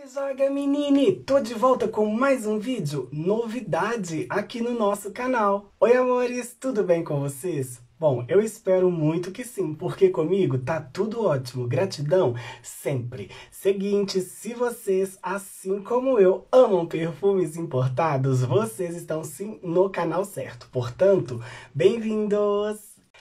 Oi, joga menine! Tô de volta com mais um vídeo, novidade aqui no nosso canal. Oi, amores, tudo bem com vocês? Bom, eu espero muito que sim, porque comigo tá tudo ótimo. Gratidão sempre. Seguinte, se vocês, assim como eu, amam perfumes importados, vocês estão sim no canal certo. Portanto, bem-vindos!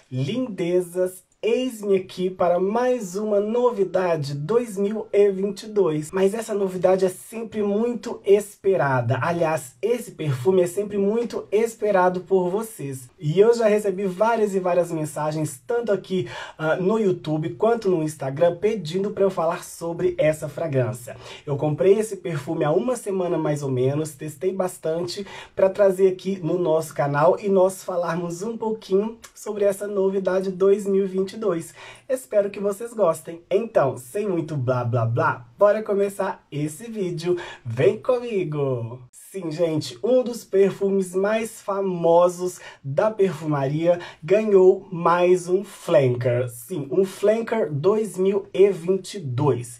Lindezas Eis-me aqui para mais uma novidade 2022. Mas essa novidade é sempre muito esperada. Aliás, esse perfume é sempre muito esperado por vocês. E eu já recebi várias e várias mensagens, tanto aqui uh, no YouTube quanto no Instagram, pedindo para eu falar sobre essa fragrância. Eu comprei esse perfume há uma semana mais ou menos, testei bastante para trazer aqui no nosso canal e nós falarmos um pouquinho sobre essa novidade 2022. 2022. Espero que vocês gostem. Então, sem muito blá blá blá, bora começar esse vídeo. Vem comigo! Sim, gente, um dos perfumes mais famosos da perfumaria ganhou mais um flanker. Sim, um flanker 2022.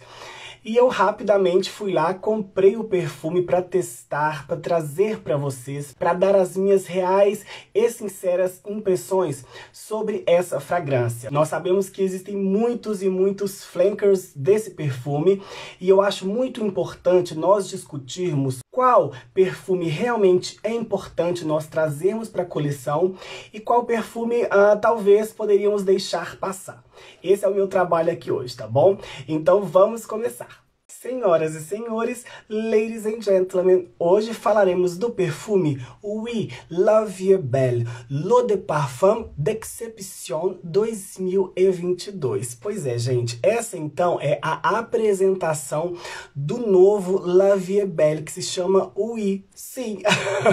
E eu rapidamente fui lá, comprei o perfume para testar, para trazer para vocês, para dar as minhas reais e sinceras impressões sobre essa fragrância. Nós sabemos que existem muitos e muitos flankers desse perfume e eu acho muito importante nós discutirmos qual perfume realmente é importante nós trazermos para a coleção e qual perfume uh, talvez poderíamos deixar passar. Esse é o meu trabalho aqui hoje, tá bom? Então vamos começar. Senhoras e senhores, ladies and gentlemen, hoje falaremos do perfume Oui La Vie Belle, L'Eau de Parfum d'Exception 2022. Pois é, gente, essa então é a apresentação do novo La Vie Belle, que se chama Oui. Sim,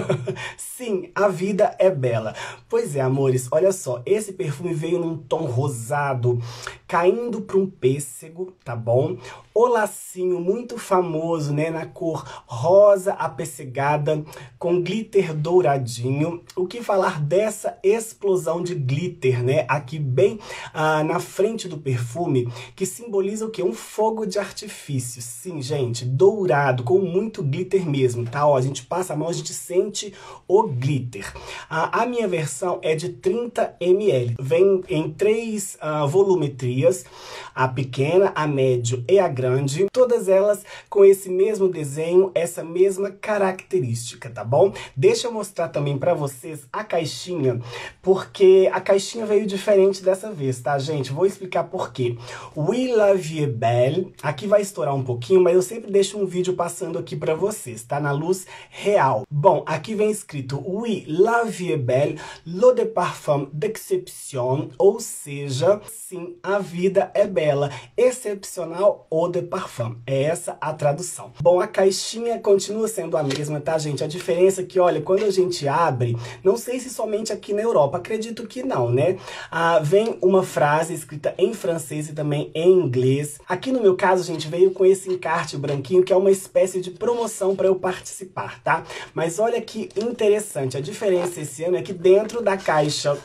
sim, a vida é bela. Pois é, amores, olha só, esse perfume veio num tom rosado, caindo para um pêssego, tá bom? O lacinho muito famoso, né, na cor rosa apessegada, com glitter douradinho. O que falar dessa explosão de glitter, né, aqui bem ah, na frente do perfume, que simboliza o que? Um fogo de artifício. Sim, gente, dourado, com muito glitter mesmo, tá? Ó, a gente passa a mão, a gente sente o glitter. Ah, a minha versão é de 30 ml. Vem em três ah, volumetrias, a pequena, a médio e a grande. Todas elas com esse mesmo desenho, essa mesma característica, tá bom? Deixa eu mostrar também para vocês a caixinha, porque a caixinha veio diferente dessa vez, tá, gente? Vou explicar por quê. We Love You Belle, aqui vai estourar um pouquinho, mas eu sempre deixo um vídeo passando aqui para vocês, tá? Na luz real. Bom, aqui vem escrito We Love You Belle, l'eau de parfum d'exception, ou seja, sim, a vida é bela, excepcional eau de parfum. É essa a tradução. Bom, a caixinha continua sendo a mesma, tá, gente? A diferença é que, olha, quando a gente abre, não sei se somente aqui na Europa, acredito que não, né? Ah, vem uma frase escrita em francês e também em inglês. Aqui no meu caso, gente, veio com esse encarte branquinho, que é uma espécie de promoção para eu participar, tá? Mas olha que interessante, a diferença esse ano é que dentro da caixa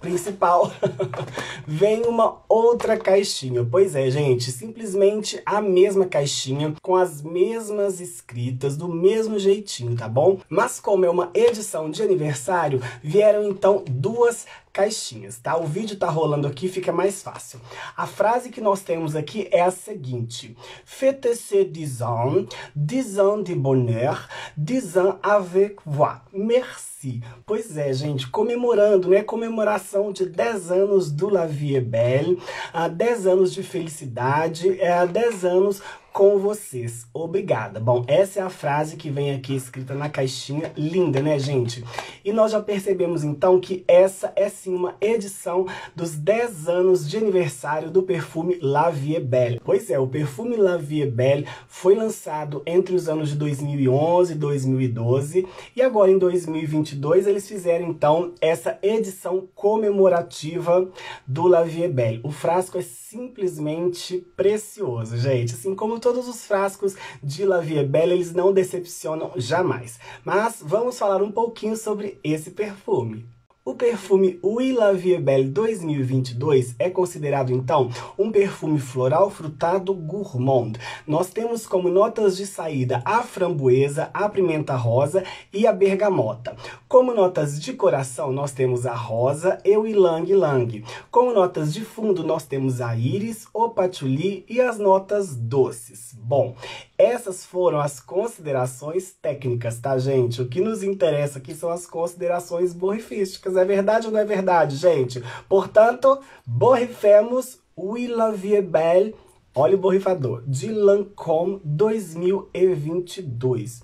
principal, vem uma outra caixinha. Pois é, gente, simplesmente a mesma caixinha, com as mesmas escritas, do mesmo jeitinho, tá bom? Mas como é uma edição de aniversário, vieram então duas caixinhas, tá? O vídeo tá rolando aqui, fica mais fácil. A frase que nós temos aqui é a seguinte. Fêtez-se dix ans, dix ans de bonheur, dix ans avec vous. Merci. Pois é, gente, comemorando, né? Comemoração de 10 anos do La Vie Belle, a 10 anos de felicidade, é 10 anos com vocês. Obrigada. Bom, essa é a frase que vem aqui escrita na caixinha. Linda, né, gente? E nós já percebemos, então, que essa é sim uma edição dos 10 anos de aniversário do perfume La Vie Belle. Pois é, o perfume La Vie Belle foi lançado entre os anos de 2011 e 2012. E agora, em 2022, eles fizeram, então, essa edição comemorativa do La Vie Belle. O frasco é simplesmente precioso, gente. Assim como todos os frascos de La Vie Belle, eles não decepcionam jamais. Mas vamos falar um pouquinho sobre esse perfume. O perfume Oui La Vie Belle 2022 é considerado então um perfume floral frutado gourmand. Nós temos como notas de saída a framboesa, a pimenta rosa e a bergamota. Como notas de coração, nós temos a rosa e o ylang ylang. Como notas de fundo, nós temos a íris, o patchouli e as notas doces. Bom, essas foram as considerações técnicas, tá, gente? O que nos interessa aqui são as considerações borrifísticas. É verdade ou não é verdade, gente? Portanto, borrifemos You Belle, olha o borrifador, de Lancôme 2022.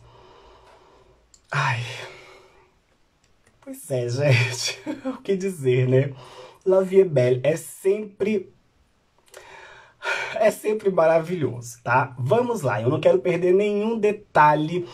Ai... Pois é, gente. o que dizer, né? La Belle é sempre é sempre maravilhoso, tá? Vamos lá, eu não quero perder nenhum detalhe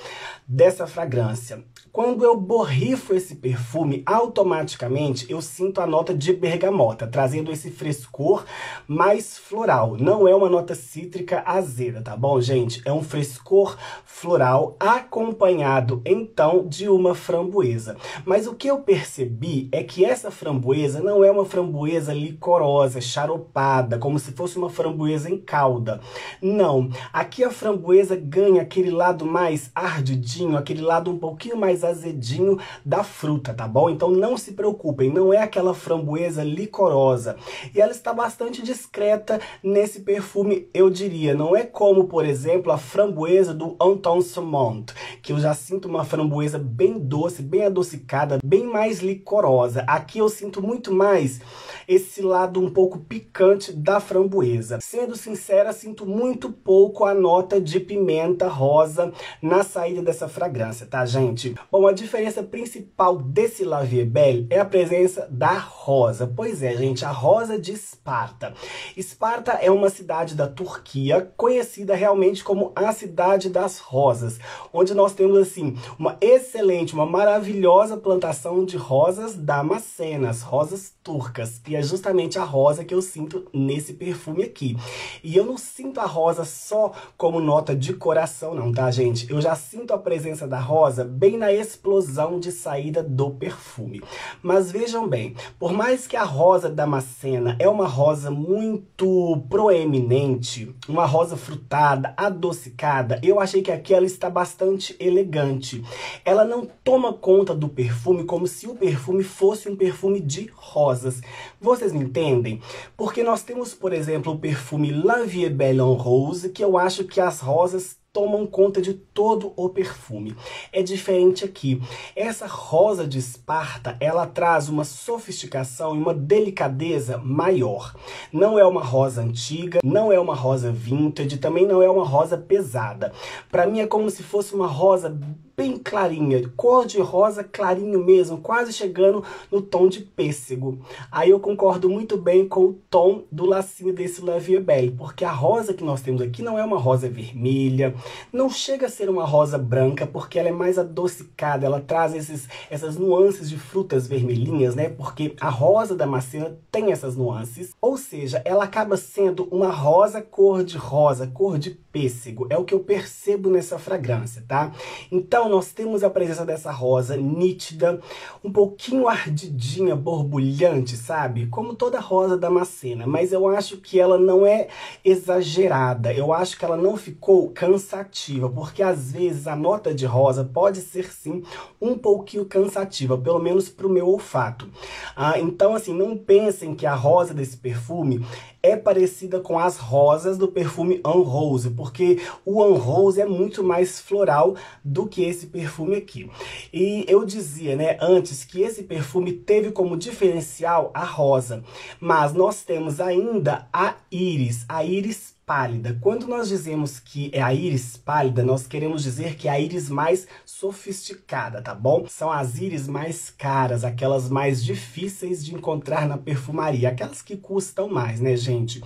dessa fragrância. Quando eu borrifo esse perfume, automaticamente eu sinto a nota de bergamota, trazendo esse frescor mais floral. Não é uma nota cítrica azeda, tá bom, gente? É um frescor floral acompanhado, então, de uma framboesa. Mas o que eu percebi é que essa framboesa não é uma framboesa licorosa, charopada, como se fosse uma framboesa em calda. Não, aqui a framboesa ganha aquele lado mais ardidinho, aquele lado um pouquinho mais azedinho da fruta, tá bom? Então não se preocupem, não é aquela framboesa licorosa. E ela está bastante discreta nesse perfume, eu diria. Não é como, por exemplo, a framboesa do Anton Saumont, que eu já sinto uma framboesa bem doce, bem adocicada, bem mais licorosa. Aqui eu sinto muito mais esse lado um pouco picante da framboesa. Sendo sincera, sinto muito pouco a nota de pimenta rosa na saída dessa fragrância, tá, gente? Bom, a diferença principal desse La Vie Belle é a presença da rosa. Pois é, gente, a rosa de Esparta. Esparta é uma cidade da Turquia conhecida realmente como a cidade das rosas, onde nós temos assim uma excelente, uma maravilhosa plantação de rosas damascenas, rosas turcas, e é justamente a rosa que eu sinto nesse perfume aqui. E eu não sinto a rosa só como nota de coração não, tá, gente? Eu já sinto a presença da rosa bem na explosão de saída do perfume. Mas vejam bem, por mais que a rosa damascena é uma rosa muito proeminente, uma rosa frutada, adocicada, eu achei que aqui ela está bastante elegante. Ela não toma conta do perfume como se o perfume fosse um perfume de rosas. Vocês me entendem? Porque nós temos, por exemplo, o perfume La Vie Belle en Rose, que eu acho que as rosas tomam conta de todo o perfume. É diferente aqui. Essa rosa de Esparta, ela traz uma sofisticação e uma delicadeza maior. Não é uma rosa antiga, não é uma rosa vintage, também não é uma rosa pesada. Para mim é como se fosse uma rosa bem clarinha, cor de rosa clarinho mesmo, quase chegando no tom de pêssego. Aí eu concordo muito bem com o tom do lacinho desse La Vie Belle, porque a rosa que nós temos aqui não é uma rosa vermelha, não chega a ser uma rosa branca, porque ela é mais adocicada, ela traz esses, essas nuances de frutas vermelhinhas, né? Porque a rosa da maçã tem essas nuances, ou seja, ela acaba sendo uma rosa cor de rosa, cor de pêssego, é o que eu percebo nessa fragrância, tá? Então nós temos a presença dessa rosa nítida, um pouquinho ardidinha, borbulhante, sabe? Como toda rosa damascena, mas eu acho que ela não é exagerada, eu acho que ela não ficou cansativa, porque às vezes a nota de rosa pode ser sim um pouquinho cansativa, pelo menos para o meu olfato. Ah, então assim, não pensem que a rosa desse perfume é parecida com as rosas do perfume En Rose, porque o En Rose é muito mais floral do que esse perfume aqui. E eu dizia, né, antes que esse perfume teve como diferencial a rosa, mas nós temos ainda a íris, a íris pálida. Quando nós dizemos que é a íris pálida, nós queremos dizer que é a íris mais sofisticada, tá bom? São as íris mais caras, aquelas mais difíceis de encontrar na perfumaria, aquelas que custam mais, né, gente?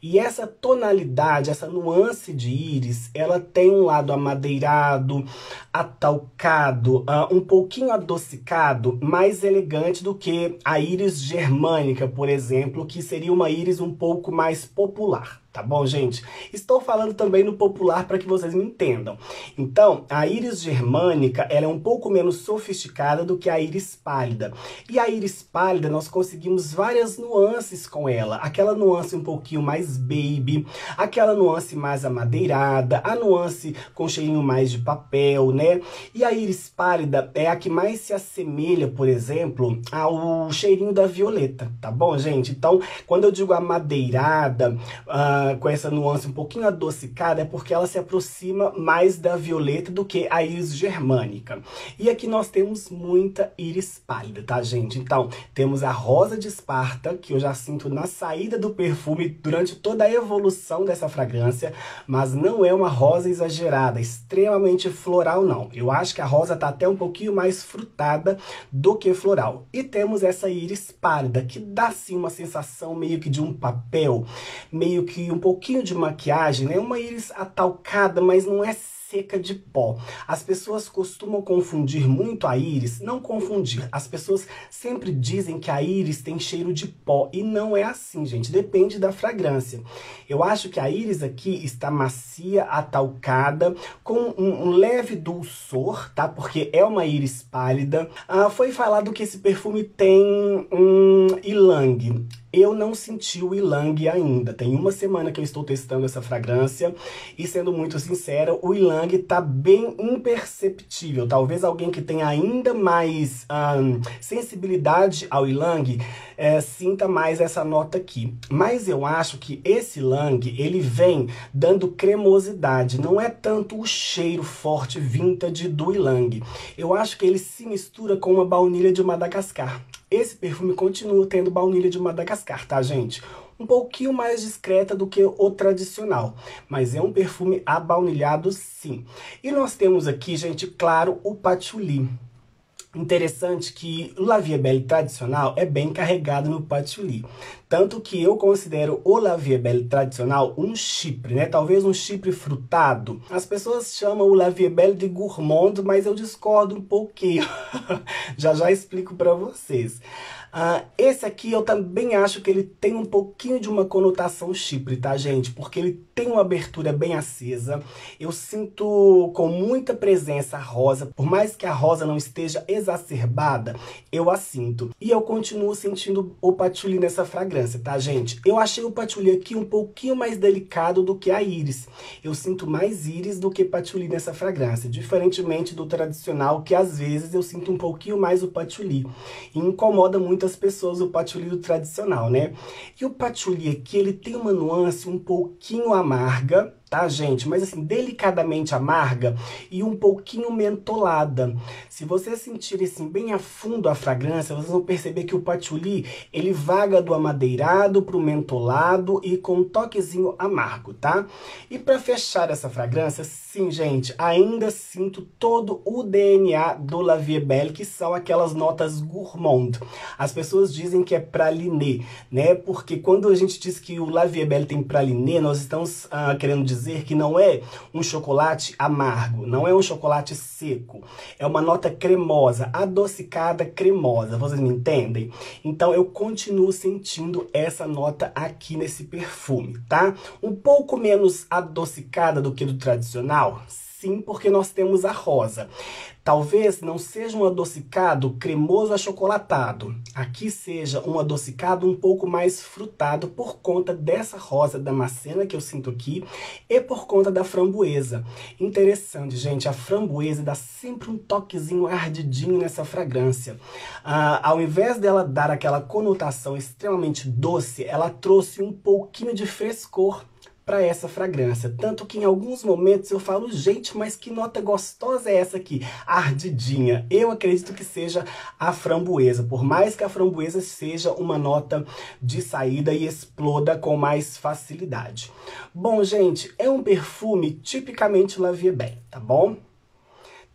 E essa tonalidade, essa nuance de íris, ela tem um lado amadeirado, atalcado, uh, um pouquinho adocicado, mais elegante do que a íris germânica, por exemplo, que seria uma íris um pouco mais popular tá bom, gente? Estou falando também no popular para que vocês me entendam. Então, a íris germânica, ela é um pouco menos sofisticada do que a íris pálida. E a íris pálida, nós conseguimos várias nuances com ela. Aquela nuance um pouquinho mais baby, aquela nuance mais amadeirada, a nuance com cheirinho mais de papel, né? E a íris pálida é a que mais se assemelha, por exemplo, ao cheirinho da violeta, tá bom, gente? Então, quando eu digo amadeirada, uh, com essa nuance um pouquinho adocicada é porque ela se aproxima mais da violeta do que a íris germânica. E aqui nós temos muita íris pálida, tá, gente? Então, temos a rosa de Esparta, que eu já sinto na saída do perfume durante toda a evolução dessa fragrância, mas não é uma rosa exagerada, extremamente floral, não. Eu acho que a rosa tá até um pouquinho mais frutada do que floral. E temos essa íris pálida, que dá sim uma sensação meio que de um papel, meio que um pouquinho de maquiagem, né? Uma íris atalcada, mas não é seca de pó. As pessoas costumam confundir muito a íris, não confundir. As pessoas sempre dizem que a íris tem cheiro de pó e não é assim, gente. Depende da fragrância. Eu acho que a íris aqui está macia, atalcada, com um, um leve dulçor, tá? Porque é uma íris pálida. Ah, foi falado que esse perfume tem um ylang. Eu não senti o ylang ainda. Tem uma semana que eu estou testando essa fragrância e, sendo muito sincera, o ylang tá bem imperceptível. Talvez alguém que tenha ainda mais sensibilidade ao ylang é, sinta mais essa nota aqui. Mas eu acho que esse ylang, ele vem dando cremosidade. Não é tanto o cheiro forte vintage do ylang. Eu acho que ele se mistura com uma baunilha de Madagascar. Esse perfume continua tendo baunilha de Madagascar, tá, gente? Um pouquinho mais discreta do que o tradicional, mas é um perfume abaunilhado sim. E nós temos aqui, gente, claro, o patchouli. Interessante que o La Vie Belle tradicional é bem carregado no patchouli. Tanto que eu considero o La Vie Belle tradicional um chipre, né? Talvez um chipre frutado. As pessoas chamam o La Vie Belle de gourmand, mas eu discordo um pouquinho. já já explico para vocês. Uh, esse aqui eu também acho que ele tem um pouquinho de uma conotação chipre, tá, gente? Porque ele tem uma abertura bem acesa. Eu sinto com muita presença a rosa. Por mais que a rosa não esteja exacerbada, eu a sinto. E eu continuo sentindo o patchouli nessa fragrância, tá, gente? Eu achei o patchouli aqui um pouquinho mais delicado do que a íris. Eu sinto mais íris do que patchouli nessa fragrância. Diferentemente do tradicional, que às vezes eu sinto um pouquinho mais o patchouli. E incomoda muito muitas pessoas o patchouli tradicional, né? E o patchouli aqui, ele tem uma nuance um pouquinho amarga, tá, gente? Mas assim, delicadamente amarga e um pouquinho mentolada. Se vocês sentirem assim bem a fundo a fragrância, vocês vão perceber que o patchouli, ele vaga do amadeirado pro mentolado e com um toquezinho amargo, tá? E para fechar essa fragrância, sim, gente, ainda sinto todo o DNA do La Vie Belle, que são aquelas notas gourmand. As pessoas dizem que é praliné, né? Porque quando a gente diz que o La Vie Belle tem praliné, nós estamos ah, querendo dizer dizer que não é um chocolate amargo, não é um chocolate seco. É uma nota cremosa, adocicada, cremosa. Vocês me entendem? Então eu continuo sentindo essa nota aqui nesse perfume, tá? Um pouco menos adocicada do que do tradicional, sim, porque nós temos a rosa. Talvez não seja um adocicado cremoso achocolatado. Aqui seja um adocicado um pouco mais frutado por conta dessa rosa damascena que eu sinto aqui e por conta da framboesa. Interessante, gente, a framboesa dá sempre um toquezinho ardidinho nessa fragrância. Ah, ao invés dela dar aquela conotação extremamente doce, ela trouxe um pouquinho de frescor para essa fragrância. Tanto que em alguns momentos eu falo, gente, mas que nota gostosa é essa aqui? Ardidinha. Eu acredito que seja a framboesa, por mais que a framboesa seja uma nota de saída e exploda com mais facilidade. Bom, gente, é um perfume tipicamente La Vie Belle, tá bom?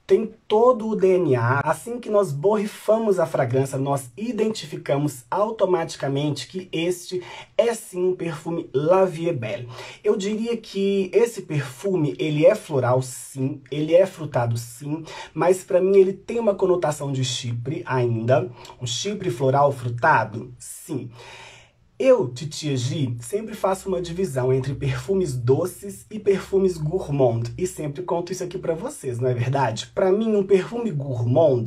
Tem todo o DNA. Assim que nós borrifamos a fragrância, nós identificamos automaticamente que este é sim um perfume La Vie Belle. Eu diria que esse perfume, ele é floral sim, ele é frutado sim, mas para mim ele tem uma conotação de chipre ainda, um chipre floral frutado, sim. Eu, Titia G, sempre faço uma divisão entre perfumes doces e perfumes gourmand e sempre conto isso aqui para vocês, não é verdade? Para mim, um perfume gourmand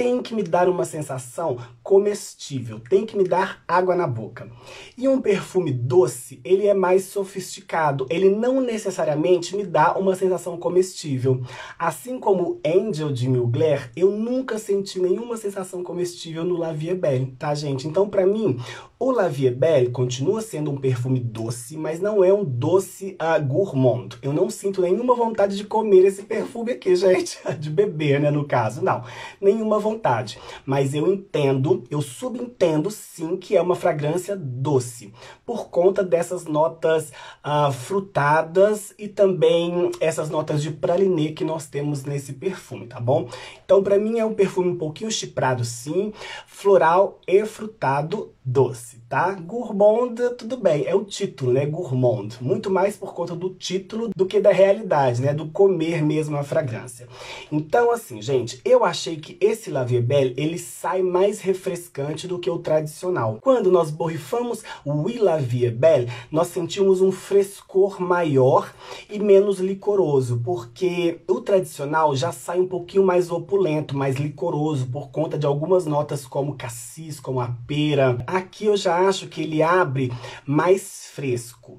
tem que me dar uma sensação comestível, tem que me dar água na boca. E um perfume doce, ele é mais sofisticado, ele não necessariamente me dá uma sensação comestível. Assim como Angel de Mugler, eu nunca senti nenhuma sensação comestível no La Vie Belle, tá gente? Então para mim, o La Vie Belle continua sendo um perfume doce, mas não é um doce uh, gourmand. Eu não sinto nenhuma vontade de comer esse perfume aqui, gente, de beber, né, no caso, não. Nenhuma vontade vontade. Mas eu entendo, eu subentendo sim que é uma fragrância doce, por conta dessas notas uh, frutadas e também essas notas de pralinê que nós temos nesse perfume, tá bom? Então, para mim é um perfume um pouquinho chiprado sim, floral e frutado doce, tá? Gourmand, tudo bem, é o título, né? Gourmand. Muito mais por conta do título do que da realidade, né? Do comer mesmo a fragrância. Então, assim, gente, eu achei que esse La Vie Belle, ele sai mais refrescante do que o tradicional. Quando nós borrifamos o We La Belle, nós sentimos um frescor maior e menos licoroso, porque o tradicional já sai um pouquinho mais opulento, mais licoroso, por conta de algumas notas como cassis, como a pera, Aqui eu já acho que ele abre mais fresco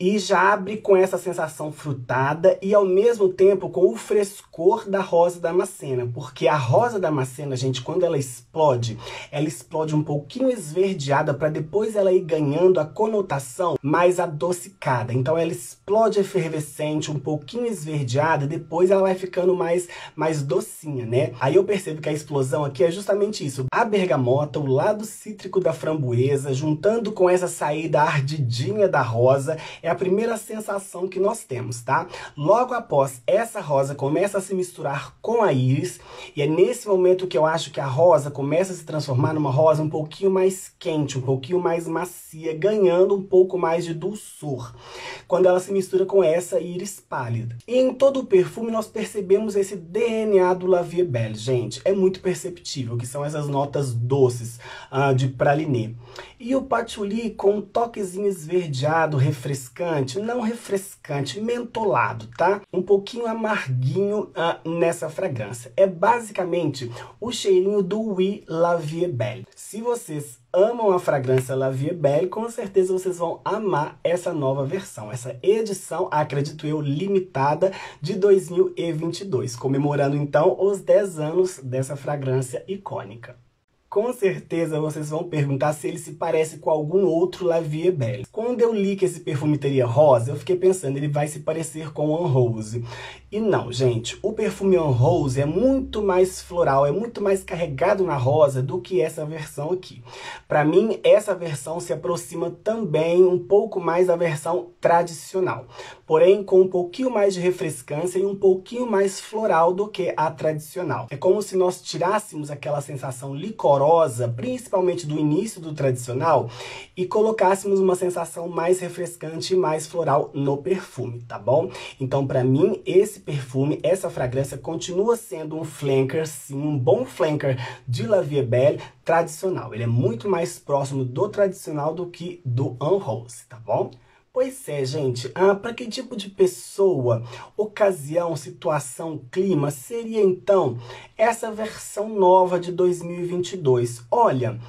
e já abre com essa sensação frutada e ao mesmo tempo com o frescor da rosa damascena, porque a rosa damascena, gente, quando ela explode, ela explode um pouquinho esverdeada para depois ela ir ganhando a conotação mais adocicada. Então ela explode efervescente, um pouquinho esverdeada, depois ela vai ficando mais mais docinha, né? Aí eu percebo que a explosão aqui é justamente isso. A bergamota, o lado cítrico da framboesa, juntando com essa saída ardidinha da rosa, é a primeira sensação que nós temos, tá? Logo após essa rosa começa a se misturar com a íris, e é nesse momento que eu acho que a rosa começa a se transformar numa rosa um pouquinho mais quente, um pouquinho mais macia, ganhando um pouco mais de dulçor, quando ela se mistura com essa íris pálida. E em todo o perfume nós percebemos esse DNA do La Vie Belle, gente. É muito perceptível, que são essas notas doces uh, de praliné. E o patchouli com um toquezinho esverdeado, refrescante, refrescante, não refrescante, mentolado, tá? Um pouquinho amarguinho uh, nessa fragrância. É basicamente o cheirinho do La Vie Belle. Se vocês amam a fragrância La Vie Belle, com certeza vocês vão amar essa nova versão, essa edição, acredito eu, limitada de 2022, comemorando então os 10 anos dessa fragrância icônica. Com certeza vocês vão perguntar se ele se parece com algum outro La Vie Belle. Quando eu li que esse perfume teria rosa, eu fiquei pensando, ele vai se parecer com o Rose. E não, gente, o perfume On Rose é muito mais floral, é muito mais carregado na rosa do que essa versão aqui. Para mim, essa versão se aproxima também um pouco mais da versão tradicional, porém com um pouquinho mais de refrescância e um pouquinho mais floral do que a tradicional. É como se nós tirássemos aquela sensação principalmente do início do tradicional, e colocássemos uma sensação mais refrescante e mais floral no perfume, tá bom? Então, para mim, esse perfume, essa fragrância continua sendo um flanker, sim, um bom flanker de La Vie Belle tradicional. Ele é muito mais próximo do tradicional do que do Un Rose, tá bom? Pois é, gente. Ah, para que tipo de pessoa, ocasião, situação, clima seria então essa versão nova de 2022? Olha,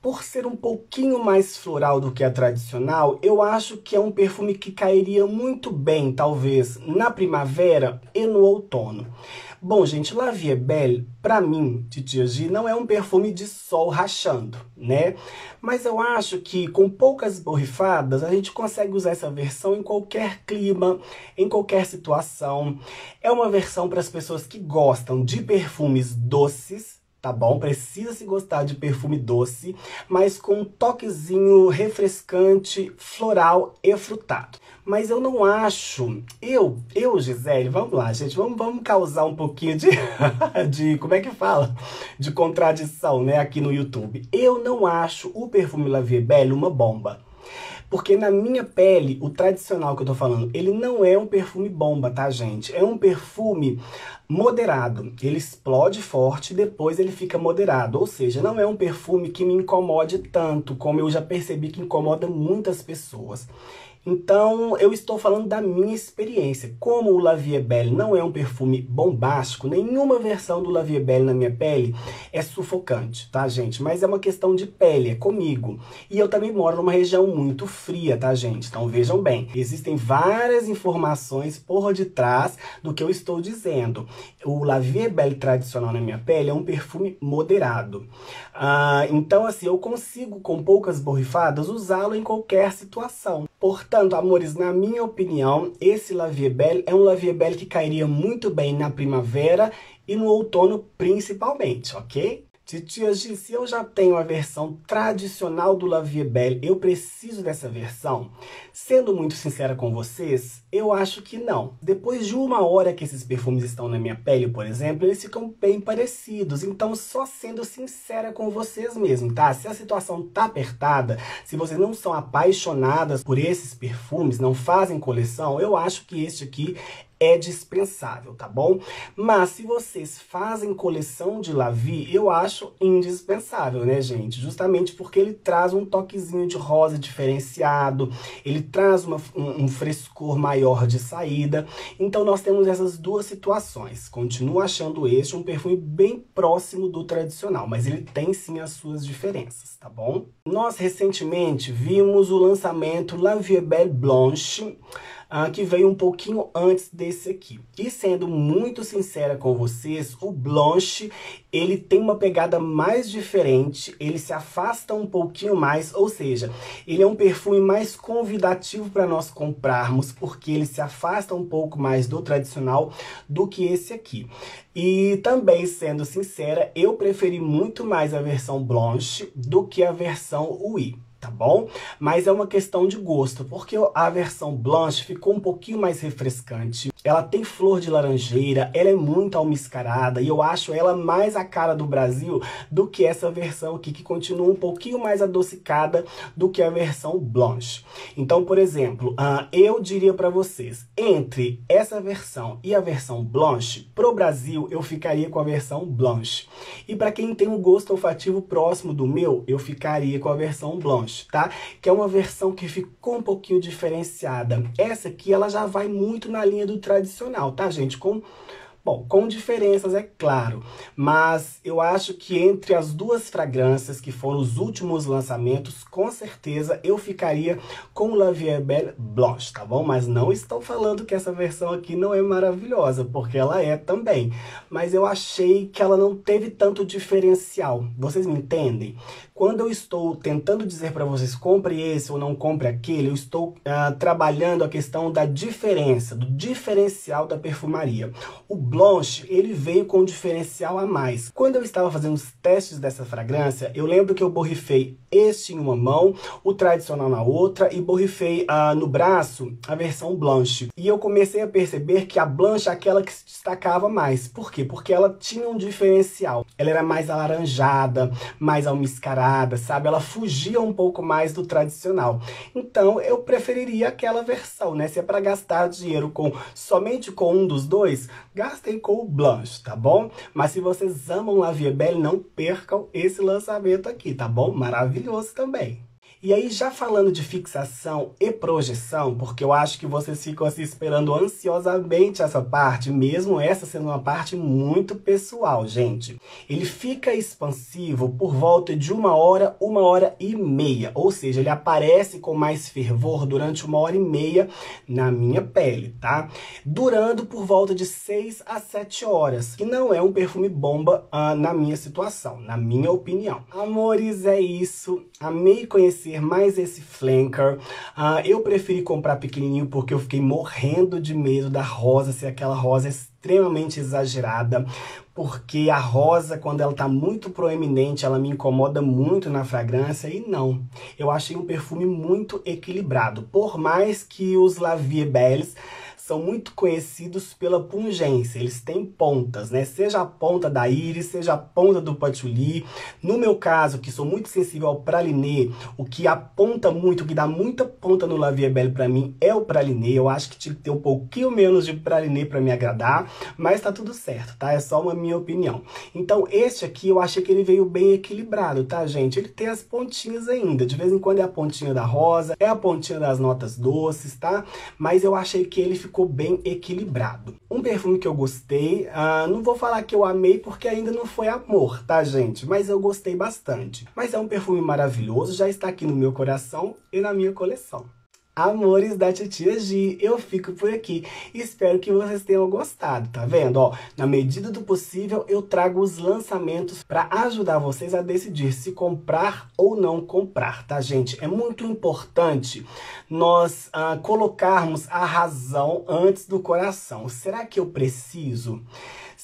por ser um pouquinho mais floral do que a tradicional, eu acho que é um perfume que cairia muito bem, talvez, na primavera e no outono. Bom, gente, La Vie Belle, pra mim, Titia G, não é um perfume de sol rachando, né? Mas eu acho que com poucas borrifadas, a gente consegue usar essa versão em qualquer clima, em qualquer situação. É uma versão para as pessoas que gostam de perfumes doces, tá bom? Precisa se gostar de perfume doce, mas com um toquezinho refrescante, floral e frutado. Mas eu não acho, eu, eu, Gisele, vamos lá, gente, vamos, vamos causar um pouquinho de, de, como é que fala? De contradição, né, aqui no YouTube. Eu não acho o perfume La Vie Belle uma bomba. Porque na minha pele, o tradicional que eu tô falando, ele não é um perfume bomba, tá, gente? É um perfume moderado. Ele explode forte e depois ele fica moderado. Ou seja, não é um perfume que me incomode tanto, como eu já percebi que incomoda muitas pessoas. Então, eu estou falando da minha experiência. Como o La Vie Belle não é um perfume bombástico, nenhuma versão do La Vie Belle na minha pele é sufocante, tá, gente? Mas é uma questão de pele, é comigo. E eu também moro numa região muito fria, tá, gente? Então, vejam bem, existem várias informações por detrás do que eu estou dizendo. O La Vie Belle tradicional na minha pele é um perfume moderado. Ah, então, assim, eu consigo, com poucas borrifadas, usá-lo em qualquer situação. Portanto, amores, na minha opinião, esse La Vie Belle é um La Vie Belle que cairia muito bem na primavera e no outono principalmente, ok? Titias G, se eu já tenho a versão tradicional do La Vie Belle, eu preciso dessa versão? Sendo muito sincera com vocês, eu acho que não. Depois de uma hora que esses perfumes estão na minha pele, por exemplo, eles ficam bem parecidos. Então, só sendo sincera com vocês mesmo, tá? Se a situação tá apertada, se vocês não são apaixonadas por esses perfumes, não fazem coleção, eu acho que este aqui é dispensável, tá bom? Mas se vocês fazem coleção de Lavi, eu acho indispensável, né, gente? Justamente porque ele traz um toquezinho de rosa diferenciado, ele traz uma, um, um, frescor maior de saída. Então nós temos essas duas situações. Continuo achando este um perfume bem próximo do tradicional, mas ele tem sim as suas diferenças, tá bom? Nós recentemente vimos o lançamento La Vie Belle Blanche, uh, que veio um pouquinho antes desse aqui. E sendo muito sincera com vocês, o Blanche, ele tem uma pegada mais diferente, ele se afasta um pouquinho mais, ou seja, ele é um perfume mais convidativo para nós comprarmos, porque ele se afasta um pouco mais do tradicional do que esse aqui. E também, sendo sincera, eu preferi muito mais a versão Blanche do que a versão Oui tá bom? Mas é uma questão de gosto, porque a versão blanche ficou um pouquinho mais refrescante. Ela tem flor de laranjeira, ela é muito almiscarada e eu acho ela mais a cara do Brasil do que essa versão aqui, que continua um pouquinho mais adocicada do que a versão blanche. Então, por exemplo, uh, eu diria para vocês, entre essa versão e a versão blanche, pro Brasil eu ficaria com a versão blanche. E para quem tem um gosto olfativo próximo do meu, eu ficaria com a versão blanche, tá? Que é uma versão que ficou um pouquinho diferenciada. Essa aqui, ela já vai muito na linha do tradicional, tá, gente? Com Bom, com diferenças, é claro, mas eu acho que entre as duas fragrâncias que foram os últimos lançamentos, com certeza eu ficaria com La Vie Belle Blanche, tá bom? Mas não estou falando que essa versão aqui não é maravilhosa, porque ela é também. Mas eu achei que ela não teve tanto diferencial. Vocês me entendem? Quando eu estou tentando dizer para vocês compre esse ou não compre aquele, eu estou uh, trabalhando a questão da diferença, do diferencial da perfumaria. O Blanche, ele veio com um diferencial a mais. Quando eu estava fazendo os testes dessa fragrância, eu lembro que eu borrifei este em uma mão, o tradicional na outra e borrifei uh, no braço a versão Blanche. E eu comecei a perceber que a Blanche é aquela que se destacava mais. Por quê? Porque ela tinha um diferencial. Ela era mais alaranjada, mais almiscarada, sabe? Ela fugia um pouco mais do tradicional. Então, eu preferiria aquela versão, né? Se é para gastar dinheiro com somente com um dos dois, gastem com o Blanche, tá bom? Mas se vocês amam La Vie Belle, não percam esse lançamento aqui, tá bom? Maravilhoso também. E aí, já falando de fixação e projeção, porque eu acho que vocês ficam assim esperando ansiosamente essa parte, mesmo essa sendo uma parte muito pessoal, gente. Ele fica expansivo por volta de uma hora, uma hora e meia. Ou seja, ele aparece com mais fervor durante uma hora e meia na minha pele, tá? Durando por volta de 6 a 7 horas, que não é um perfume bomba uh, na minha situação, na minha opinião. Amores, é isso. Amei conhecer ter mais esse flanker. Uh, eu preferi comprar pequenininho porque eu fiquei morrendo de medo da rosa ser aquela rosa extremamente exagerada, porque a rosa, quando ela tá muito proeminente, ela me incomoda muito na fragrância, e não. Eu achei um perfume muito equilibrado, por mais que os La Vie Belles são muito conhecidos pela pungência. Eles têm pontas, né? Seja a ponta da íris, seja a ponta do patchouli. No meu caso, que sou muito sensível ao pralinê, o que aponta muito, o que dá muita ponta no La Vie Belle pra mim é o pralinê. Eu acho que tinha que ter um pouquinho menos de pralinê pra me agradar, mas tá tudo certo, tá? É só uma minha opinião. Então, este aqui eu achei que ele veio bem equilibrado, tá, gente? Ele tem as pontinhas ainda. De vez em quando é a pontinha da rosa, é a pontinha das notas doces, tá? Mas eu achei que ele ficou bem equilibrado. Um perfume que eu gostei, uh, não vou falar que eu amei porque ainda não foi amor, tá, gente? Mas eu gostei bastante. Mas é um perfume maravilhoso, já está aqui no meu coração e na minha coleção. Amores da Titia G, eu fico por aqui. Espero que vocês tenham gostado, tá vendo? Ó, na medida do possível, eu trago os lançamentos para ajudar vocês a decidir se comprar ou não comprar, tá, gente? É muito importante nós uh, colocarmos a razão antes do coração. Será que eu preciso?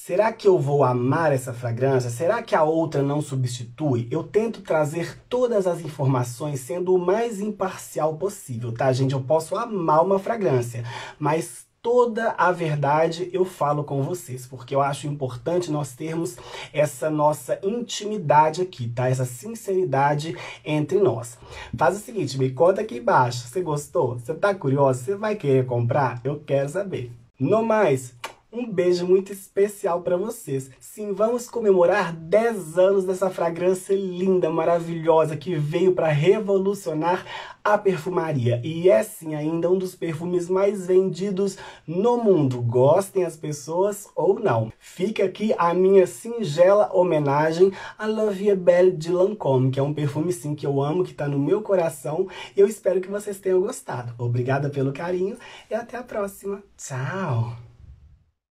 Será que eu vou amar essa fragrância? Será que a outra não substitui? Eu tento trazer todas as informações sendo o mais imparcial possível, tá, gente? Eu posso amar uma fragrância, mas toda a verdade eu falo com vocês, porque eu acho importante nós termos essa nossa intimidade aqui, tá? Essa sinceridade entre nós. Faz o seguinte, me conta aqui embaixo, você gostou? Você tá curioso? Você vai querer comprar? Eu quero saber. No mais, um beijo muito especial para vocês. Sim, vamos comemorar 10 anos dessa fragrância linda, maravilhosa, que veio para revolucionar a perfumaria. E é sim ainda um dos perfumes mais vendidos no mundo. Gostem as pessoas ou não. Fica aqui a minha singela homenagem a La Vie Belle de Lancôme, que é um perfume sim que eu amo, que está no meu coração. E eu espero que vocês tenham gostado. Obrigada pelo carinho e até a próxima. Tchau!